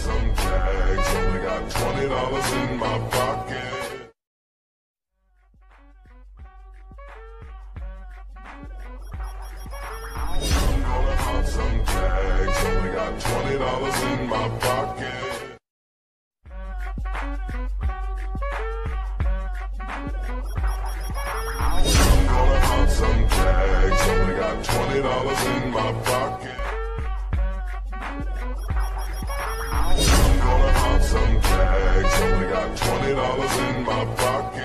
some tags. Only got twenty dollars in my pocket. dollars in my pocket. Rolling out some bags, only got twenty dollars in my pocket. I'm gonna out some bags, only got twenty dollars in my pocket.